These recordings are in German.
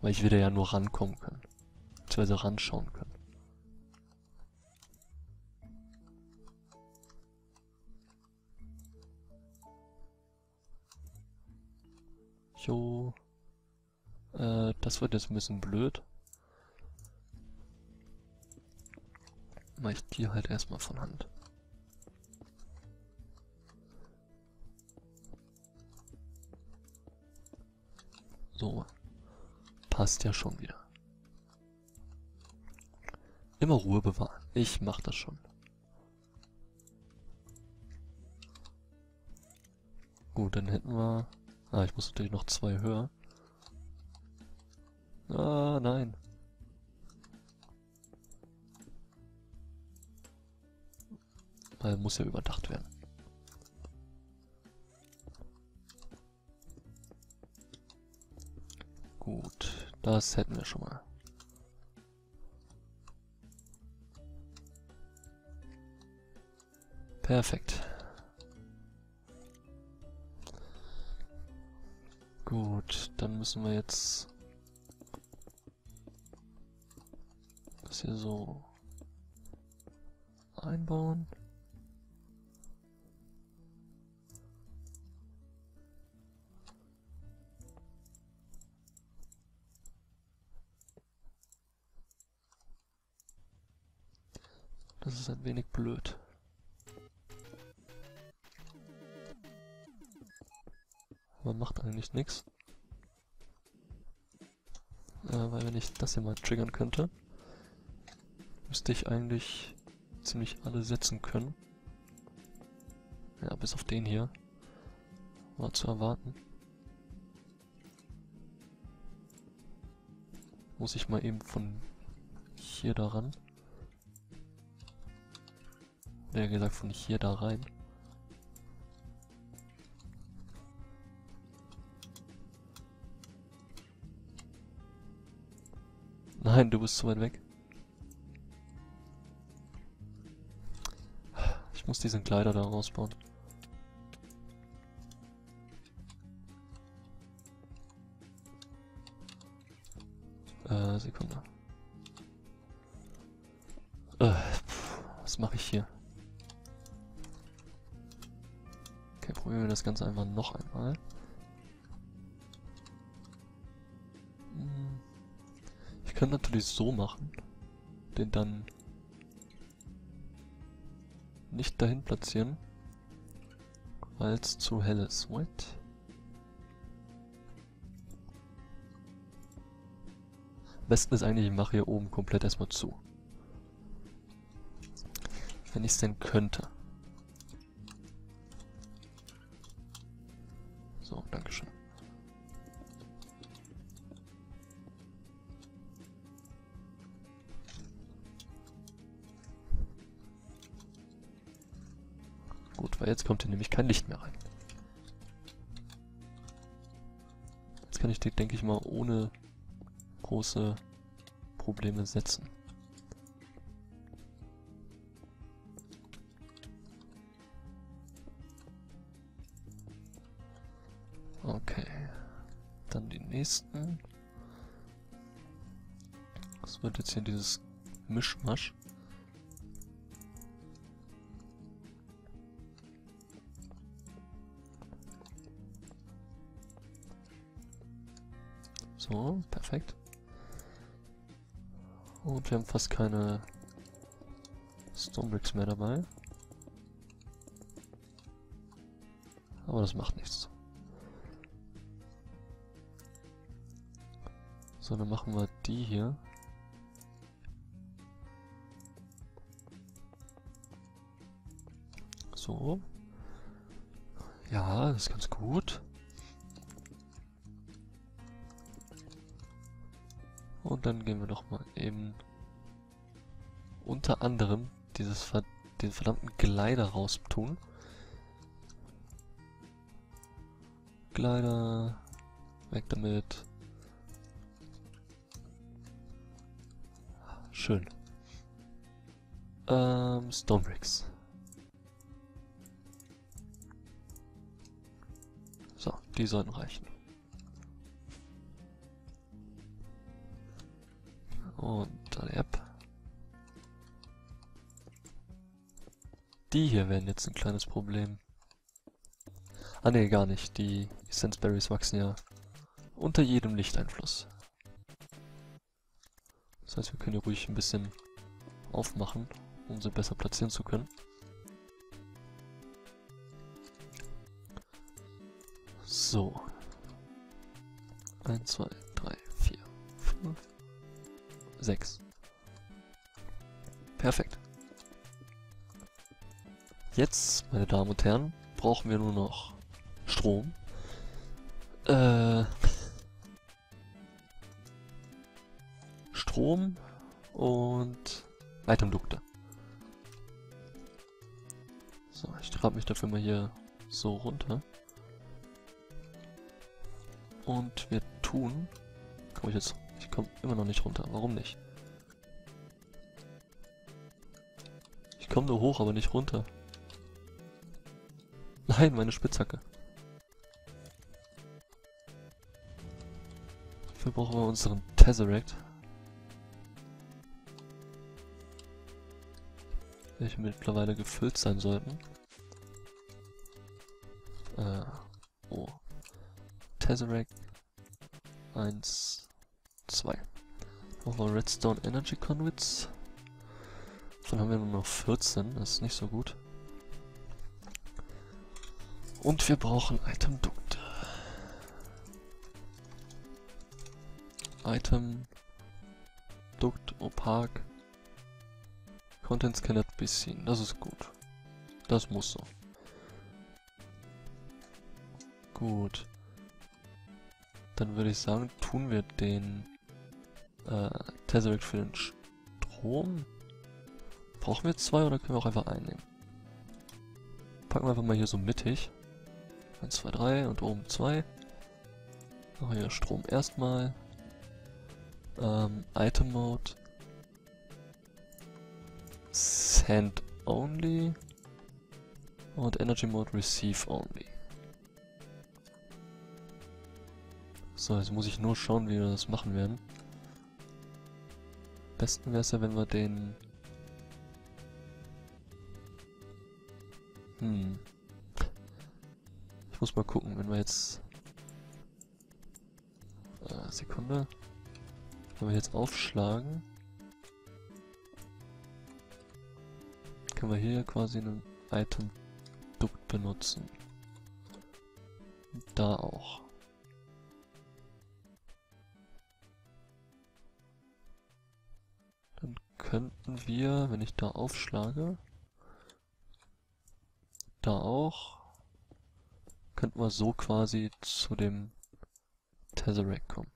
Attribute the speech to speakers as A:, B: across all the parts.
A: Weil ich wieder ja nur rankommen können. Beziehungsweise ranschauen können. Jo. Äh, das wird jetzt ein bisschen blöd. Mach ich die halt erstmal von Hand. So. Passt ja schon wieder. Immer Ruhe bewahren. Ich mach das schon. Gut, dann hätten wir... Ah, ich muss natürlich noch zwei höher. Ah, nein. Weil muss ja überdacht werden. Das hätten wir schon mal. Perfekt. Gut, dann müssen wir jetzt das hier so einbauen. Das ist ein wenig blöd. Aber macht eigentlich nichts. Äh, weil wenn ich das hier mal triggern könnte, müsste ich eigentlich ziemlich alle setzen können. Ja, bis auf den hier. War zu erwarten. Muss ich mal eben von hier daran. Ja gesagt, von hier da rein. Nein, du bist zu weit weg. Ich muss diesen Kleider da rausbauen. Äh, Sekunde. Äh, was mache ich hier? Probieren wir das Ganze einfach noch einmal. können natürlich so machen. Den dann nicht dahin platzieren. Weil es zu hell ist. What? Besten ist eigentlich, ich mache hier oben komplett erstmal zu. Wenn ich es denn könnte. Jetzt kommt hier nämlich kein Licht mehr rein. Jetzt kann ich die, denke ich mal, ohne große Probleme setzen. Okay. Dann die nächsten. Das wird jetzt hier dieses Mischmasch. So, perfekt. Und wir haben fast keine Stonebricks mehr dabei. Aber das macht nichts. So, dann machen wir die hier. So. Ja, das ist ganz gut. Und dann gehen wir doch mal eben unter anderem dieses den verdammten Gleiter raustun. Gleiter, weg damit. Schön. Ähm, Stonebricks. So, die sollten reichen. Und die App. Die hier werden jetzt ein kleines Problem. Ah ne, gar nicht. Die Essence Berries wachsen ja unter jedem Lichteinfluss. Das heißt, wir können hier ruhig ein bisschen aufmachen, um sie besser platzieren zu können. So. 1, 2, 3, 4, 5, 6. Perfekt. Jetzt, meine Damen und Herren, brauchen wir nur noch Strom. Äh, Strom und Itemdukte. So, ich trage mich dafür mal hier so runter. Und wir tun... Komme ich jetzt... Ich komme immer noch nicht runter. Warum nicht? Ich komme nur hoch, aber nicht runter. Nein, meine Spitzhacke. Dafür brauchen wir unseren Tesseract. Welche mittlerweile gefüllt sein sollten. Äh, oh. Tesseract 1, 2. Brauchen wir Redstone Energy Conduits. Davon haben wir nur noch 14, das ist nicht so gut. Und wir brauchen Item-Dukte. Item, Dukt, Opak, Contents cannot be seen. Das ist gut. Das muss so. Gut. Dann würde ich sagen, tun wir den äh, Tesseract für den Strom. Brauchen wir zwei oder können wir auch einfach einnehmen? Packen wir einfach mal hier so mittig. 1, 2, 3 und oben 2. Machen hier Strom erstmal. Ähm, Item Mode. Send only. Und Energy Mode Receive only. So, jetzt muss ich nur schauen, wie wir das machen werden. Besten wäre es ja, wenn wir den... Hm. Ich muss mal gucken, wenn wir jetzt... Äh, Sekunde. Wenn wir jetzt aufschlagen... Können wir hier quasi einen Item-Dukt benutzen. Da auch. Könnten wir, wenn ich da aufschlage, da auch könnten wir so quasi zu dem Tesseract kommen.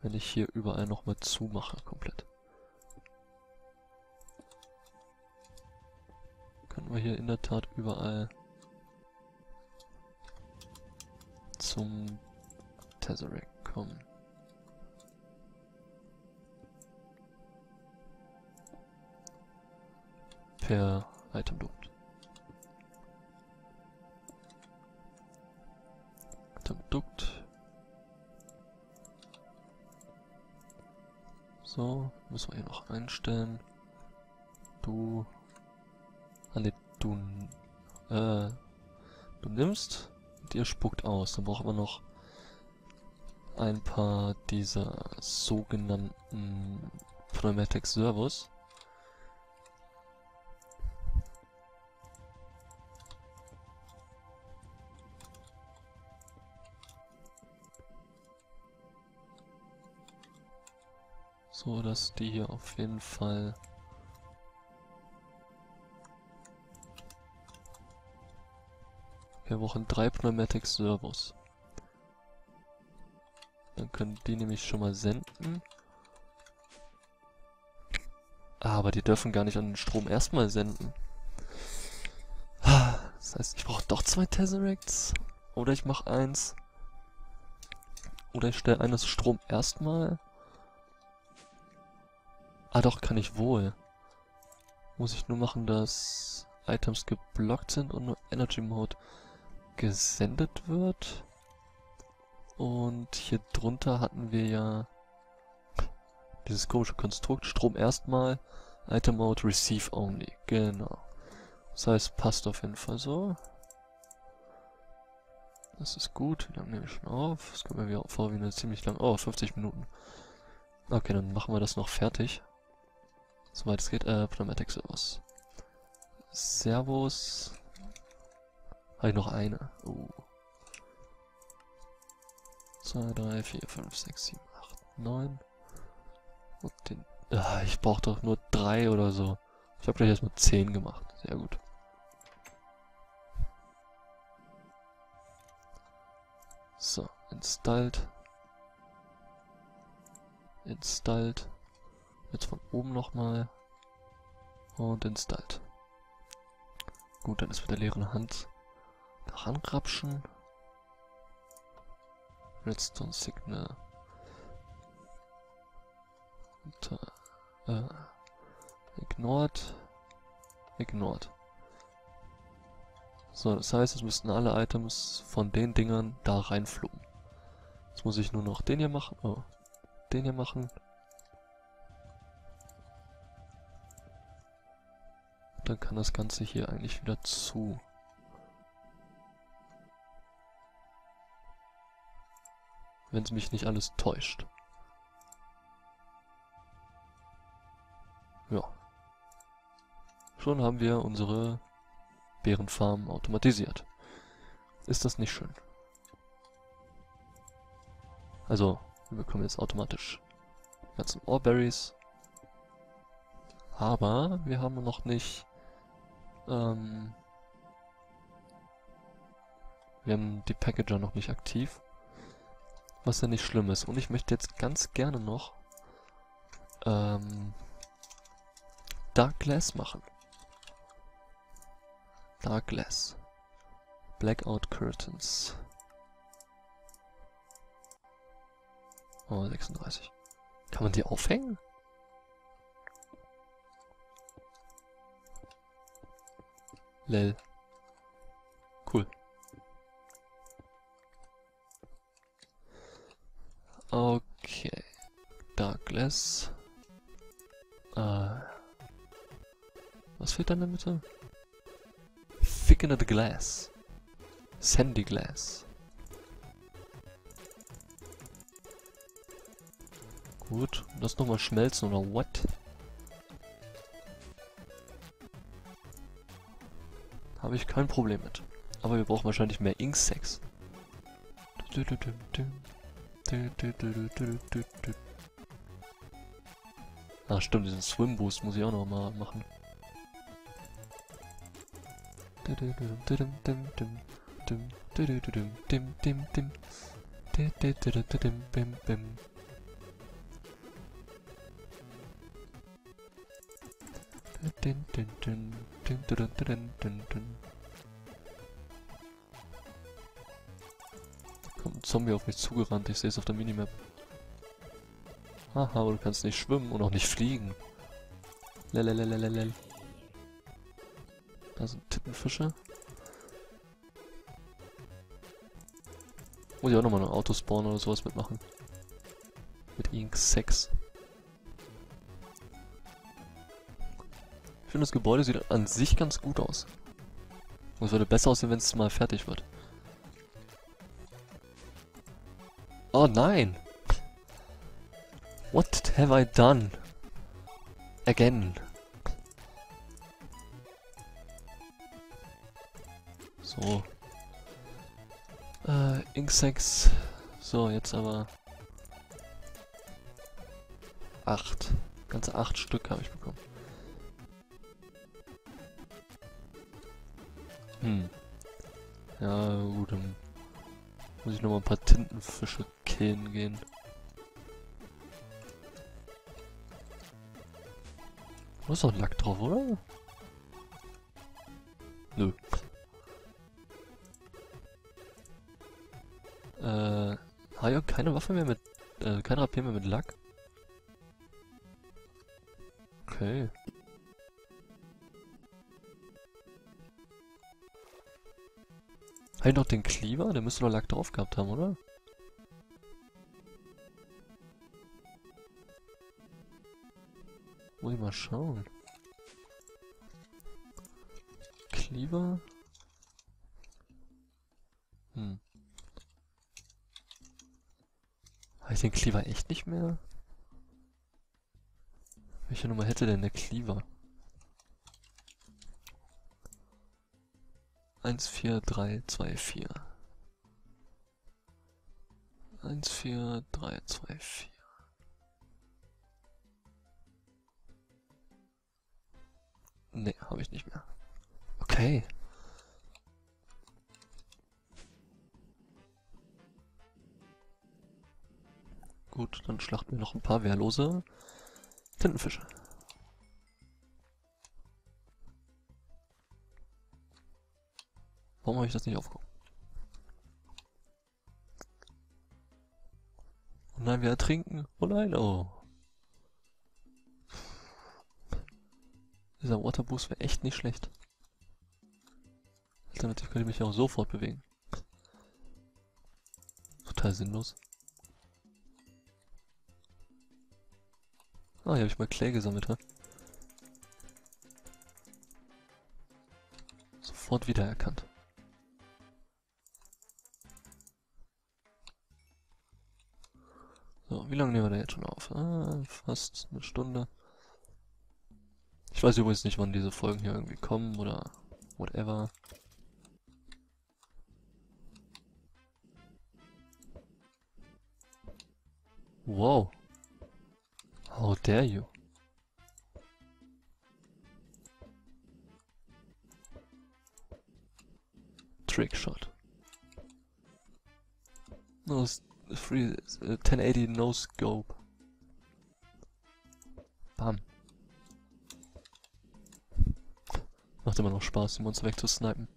A: Wenn ich hier überall nochmal zumache, komplett. Könnten wir hier in der Tat überall zum Tesseract kommen. Per Item-Dukt. Dukt. So, müssen wir hier noch einstellen. Du. Ah ne, du. Äh. Du nimmst und ihr spuckt aus. Dann brauchen wir noch ein paar dieser sogenannten Pneumatic Servos. So, dass die hier auf jeden Fall... Wir brauchen drei Pneumatic Servos. Dann können die nämlich schon mal senden. Ah, aber die dürfen gar nicht an den Strom erstmal senden. Das heißt, ich brauche doch zwei Tesseracts. Oder ich mache eins. Oder ich stelle eines Strom erstmal. Ah doch, kann ich wohl. Muss ich nur machen, dass Items geblockt sind und nur Energy Mode gesendet wird. Und hier drunter hatten wir ja dieses komische Konstrukt. Strom erstmal, Item Mode Receive Only. Genau. Das heißt, passt auf jeden Fall so. Das ist gut. Wie lange nehme ich schon auf? Das kommt mir wieder vor wie eine ziemlich lang. Oh, 50 Minuten. Okay, dann machen wir das noch fertig. Soweit es geht. Äh, Pneumatic Servos. Servos. Habe ich noch eine. Uh. 2, 3, 4, 5, 6, 7, 8, 9. Und den... Ah, ich brauche doch nur drei oder so. Ich habe gleich erstmal 10 gemacht. Sehr gut. So, installed. Installed. Jetzt von oben nochmal. Und installed. Gut, dann ist mit der leeren Hand daran rapschen. Redstone Signal. Und, äh, ignored. Ignored. So, das heißt, es müssten alle Items von den Dingern da reinflogen. Jetzt muss ich nur noch den hier machen. Oh, den hier machen. Dann kann das Ganze hier eigentlich wieder zu. Wenn es mich nicht alles täuscht. Ja. Schon haben wir unsere Bärenfarm automatisiert. Ist das nicht schön? Also, wir bekommen jetzt automatisch die ganzen Oreberries. Aber wir haben noch nicht... Ähm, wir haben die Packager noch nicht aktiv. Was ja nicht schlimm ist. Und ich möchte jetzt ganz gerne noch ähm, Dark Glass machen. Dark Glass. Blackout Curtains. Oh, 36. Kann man die aufhängen? Lel. Cool. Okay. Darkless. Äh. Was fehlt dann in der Mitte? Thickened Glass. Sandy Glass. Gut. Das nochmal schmelzen oder what? Habe ich kein Problem mit. Aber wir brauchen wahrscheinlich mehr Inksex. Ach stimmt, diesen Swim Boost muss ich auch noch mal machen. Kommt ein Zombie auf mich zugerannt, ich sehe es auf der Minimap. Haha, aber du kannst nicht schwimmen und auch nicht fliegen. Lelelelelelel. Da sind Tittenfische. Muss ich auch nochmal einen Autospawn oder sowas mitmachen. Mit Ink 6. finde, das Gebäude sieht an sich ganz gut aus. Es würde besser aussehen, wenn es mal fertig wird. Oh nein! What have I done? Again. So. Äh, Inksects. So, jetzt aber... Acht. Ganze acht Stück habe ich bekommen. Hm. Ja, gut, dann muss ich nochmal ein paar Tintenfische killen gehen. Da ist doch Lack drauf, oder? Nö. Äh, Hajo, keine Waffe mehr mit, äh, keine AP mehr mit Lack? Okay. Habe ich noch den Cleaver? Der müsste noch Lack drauf gehabt haben, oder? Muss ich mal schauen. Cleaver? Hm. Habe ich den Cleaver echt nicht mehr? Welche Nummer hätte denn der Cleaver? 14324 14324 Ne, habe ich nicht mehr. Okay. Gut, dann schlachten wir noch ein paar wehrlose Tintenfische. Habe ich das nicht aufgehoben? Oh nein, wir ertrinken. Oh nein, oh. Dieser Waterboost wäre echt nicht schlecht. Alternativ könnte ich mich auch sofort bewegen. Total sinnlos. Ah, hier habe ich mal Clay gesammelt, ha? Sofort wiedererkannt. Wie lange nehmen wir da jetzt schon auf? Ah, fast eine Stunde. Ich weiß übrigens nicht, wann diese Folgen hier irgendwie kommen oder whatever. Wow. How dare you? Trick shot. Free, uh, 1080 no scope. Bam. Macht immer noch Spaß, die Monster wegzusnipen.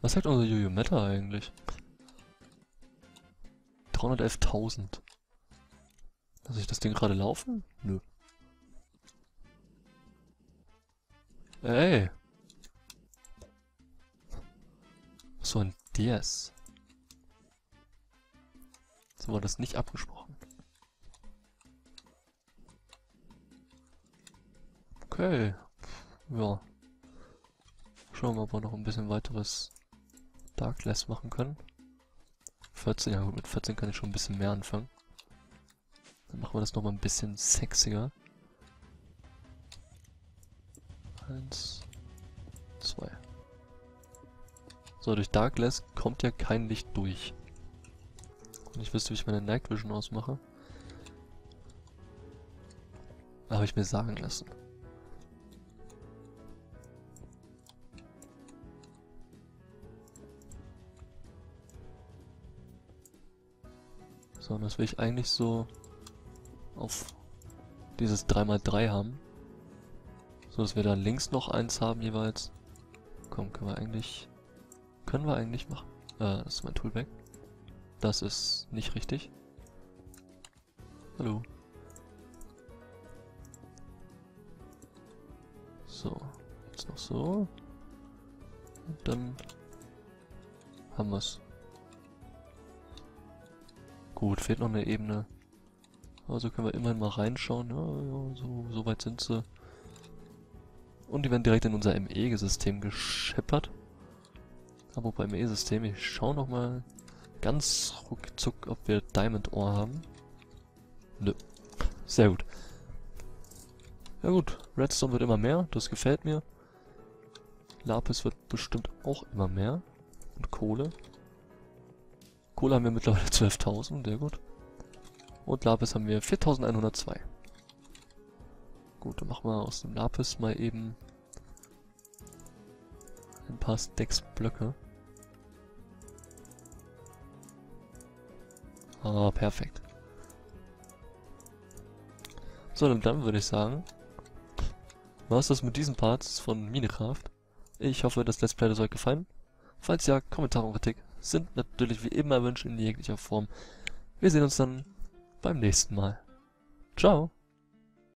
A: Was sagt unser Jojo Meta eigentlich? 311.000. Lass ich das Ding gerade laufen? Nö. Ey. So ein DS. So war das nicht abgesprochen. Okay. Ja. Schauen wir, ob wir noch ein bisschen weiteres Darkless machen können. 14, ja gut, mit 14 kann ich schon ein bisschen mehr anfangen. Dann machen wir das nochmal ein bisschen sexiger. Eins, zwei. So, durch Darkless kommt ja kein Licht durch. Und ich wüsste, wie ich meine Night Vision ausmache. Habe ich mir sagen lassen. So, und das will ich eigentlich so auf dieses 3x3 haben. So, dass wir da links noch eins haben jeweils. Komm, können wir eigentlich... Können wir eigentlich machen. Äh, ist mein Toolback. Das ist nicht richtig. Hallo. So, jetzt noch so. Und dann haben wir's. Gut, fehlt noch eine Ebene. Also können wir immerhin mal reinschauen. Ja, ja, so, so weit sind sie. Und die werden direkt in unser ME-System gescheppert. Aber beim ME-System, ich schaue noch mal ganz ruckzuck, ob wir Diamond Ore haben. Nö. Sehr gut. Ja gut, Redstone wird immer mehr, das gefällt mir. Lapis wird bestimmt auch immer mehr. Und Kohle. Kohle haben wir mittlerweile 12.000, sehr gut. Und Lapis haben wir 4.102. Gut, dann machen wir aus dem Lapis mal eben ein paar Stacks-Blöcke. Ah, perfekt. So, dann, dann würde ich sagen, war es das mit diesen Parts von Minecraft. Ich hoffe, das Let's Play hat euch gefallen. Falls ja, Kommentare und Kritik sind natürlich wie immer Wünsche in jeglicher Form. Wir sehen uns dann beim nächsten Mal. Ciao!